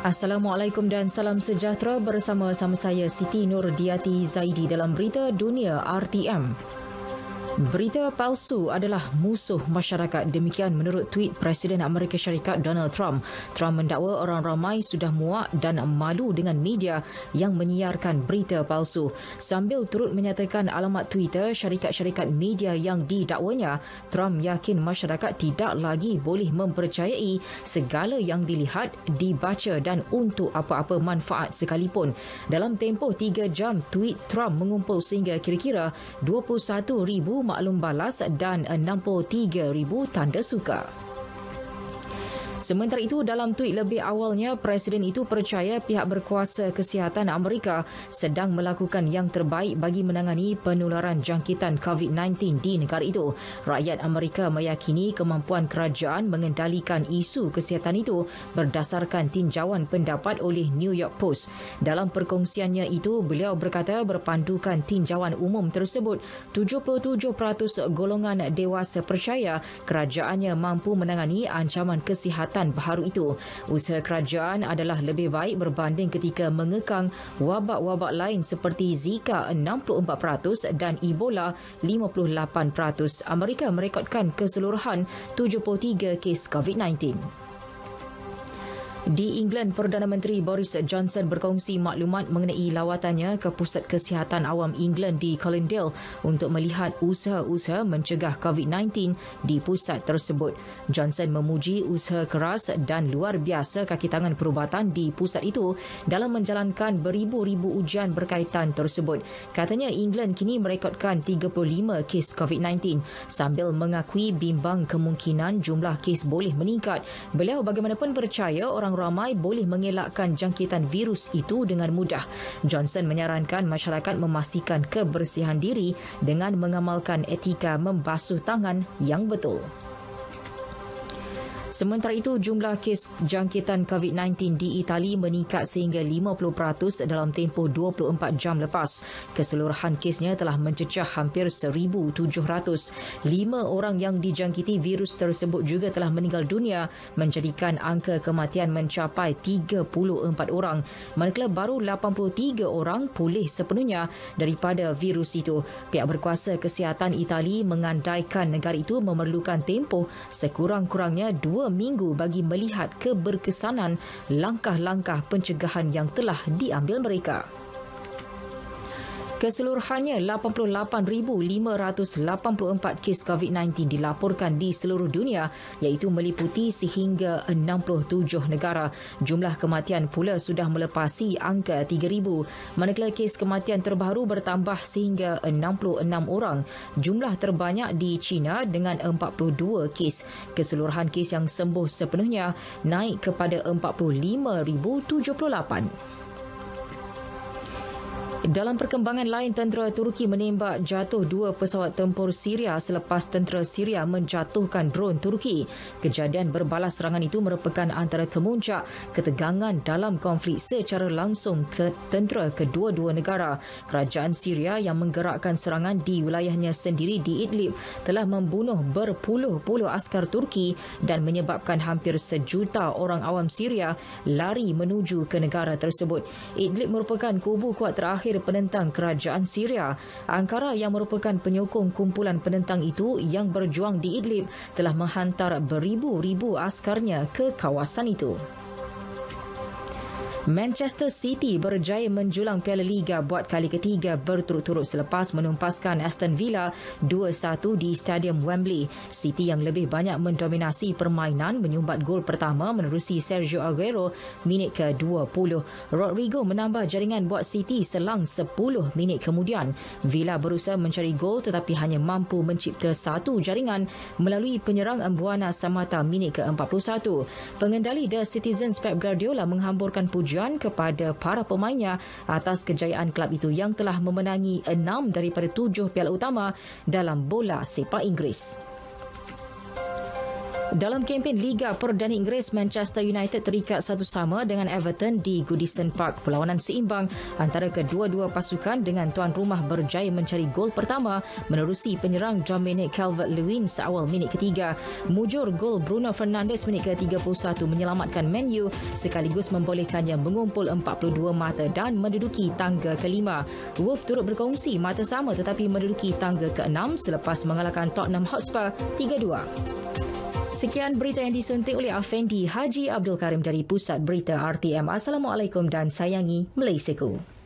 Assalamualaikum dan salam sejahtera bersama sama saya Siti Nur Diati Zaidi dalam berita dunia RTM. Berita palsu adalah musuh masyarakat. Demikian menurut tweet Presiden Amerika Syarikat Donald Trump. Trump mendakwa orang ramai sudah muak dan malu dengan media yang menyiarkan berita palsu. Sambil turut menyatakan alamat Twitter syarikat-syarikat media yang didakwanya, Trump yakin masyarakat tidak lagi boleh mempercayai segala yang dilihat, dibaca dan untuk apa-apa manfaat sekalipun. Dalam tempoh 3 jam, tweet Trump mengumpul sehingga kira-kira 21,000 maklum balas dan 63,000 tanda suka. Sementara itu, dalam tweet lebih awalnya, Presiden itu percaya pihak berkuasa kesihatan Amerika sedang melakukan yang terbaik bagi menangani penularan jangkitan COVID-19 di negara itu. Rakyat Amerika meyakini kemampuan kerajaan mengendalikan isu kesihatan itu berdasarkan tinjauan pendapat oleh New York Post. Dalam perkongsiannya itu, beliau berkata berpandukan tinjauan umum tersebut, 77% golongan dewasa percaya kerajaannya mampu menangani ancaman kesihatan kesihatan baharu itu. Usaha kerajaan adalah lebih baik berbanding ketika mengekang wabak-wabak lain seperti Zika 64% dan Ebola 58%. Amerika merekodkan keseluruhan 73 kes COVID-19. Di England, Perdana Menteri Boris Johnson berkongsi maklumat mengenai lawatannya ke Pusat Kesihatan Awam England di Colindale untuk melihat usaha-usaha mencegah COVID-19 di pusat tersebut. Johnson memuji usaha keras dan luar biasa kaki tangan perubatan di pusat itu dalam menjalankan beribu-ribu ujian berkaitan tersebut. Katanya England kini merekodkan 35 kes COVID-19 sambil mengakui bimbang kemungkinan jumlah kes boleh meningkat. Beliau bagaimanapun percaya orang orang ramai boleh mengelakkan jangkitan virus itu dengan mudah. Johnson menyarankan masyarakat memastikan kebersihan diri dengan mengamalkan etika membasuh tangan yang betul. Sementara itu, jumlah kes jangkitan COVID-19 di Itali meningkat sehingga 50% dalam tempoh 24 jam lepas. Keseluruhan kesnya telah mencecah hampir 1,700. Lima orang yang dijangkiti virus tersebut juga telah meninggal dunia menjadikan angka kematian mencapai 34 orang. Manakala baru 83 orang pulih sepenuhnya daripada virus itu. Pihak berkuasa kesihatan Itali mengandaikan negara itu memerlukan tempoh sekurang-kurangnya dua minggu bagi melihat keberkesanan langkah-langkah pencegahan yang telah diambil mereka. Keseluruhannya 88,584 kes COVID-19 dilaporkan di seluruh dunia iaitu meliputi sehingga 67 negara. Jumlah kematian pula sudah melepasi angka 3,000. Manakala kes kematian terbaru bertambah sehingga 66 orang. Jumlah terbanyak di China dengan 42 kes. Keseluruhan kes yang sembuh sepenuhnya naik kepada 45,078. Dalam perkembangan lain, tentera Turki menembak jatuh dua pesawat tempur Syria selepas tentera Syria menjatuhkan drone Turki. Kejadian berbalas serangan itu merupakan antara kemuncak ketegangan dalam konflik secara langsung ke tentera kedua-dua negara. Kerajaan Syria yang menggerakkan serangan di wilayahnya sendiri di Idlib telah membunuh berpuluh-puluh askar Turki dan menyebabkan hampir sejuta orang awam Syria lari menuju ke negara tersebut. Idlib merupakan kubu kuat terakhir terakhir penentang kerajaan Syria. Ankara yang merupakan penyokong kumpulan penentang itu yang berjuang di Idlib telah menghantar beribu-ribu askarnya ke kawasan itu. Manchester City berjaya menjulang Piala Liga buat kali ketiga berturut-turut selepas menumpaskan Aston Villa 2-1 di Stadium Wembley. City yang lebih banyak mendominasi permainan menyumbat gol pertama menerusi Sergio Aguero minit ke-20. Rodrigo menambah jaringan buat City selang 10 minit kemudian. Villa berusaha mencari gol tetapi hanya mampu mencipta satu jaringan melalui penyerang Mbuana Samata minit ke-41. Pengendali The Citizens Pep Guardiola menghamburkan pujian pujian kepada para pemainnya atas kejayaan kelab itu yang telah memenangi enam daripada tujuh piala utama dalam bola sepak Inggeris. Dalam kempen Liga Perdana Inggeris, Manchester United terikat satu sama dengan Everton di Goodison Park. Perlawanan seimbang antara kedua-dua pasukan dengan tuan rumah berjaya mencari gol pertama menerusi penyerang Dominic Calvert-Lewin seawal minit ketiga. Mujur gol Bruno Fernandes minit ke-31 menyelamatkan Man U sekaligus membolehkannya mengumpul 42 mata dan menduduki tangga kelima. Wolf turut berkongsi mata sama tetapi menduduki tangga ke-6 selepas mengalahkan Tottenham Hotspur 3-2. Sekian berita yang disuntik oleh Afendi Haji Abdul Karim dari Pusat Berita RTM. Assalamualaikum dan sayangi Malaysiaku.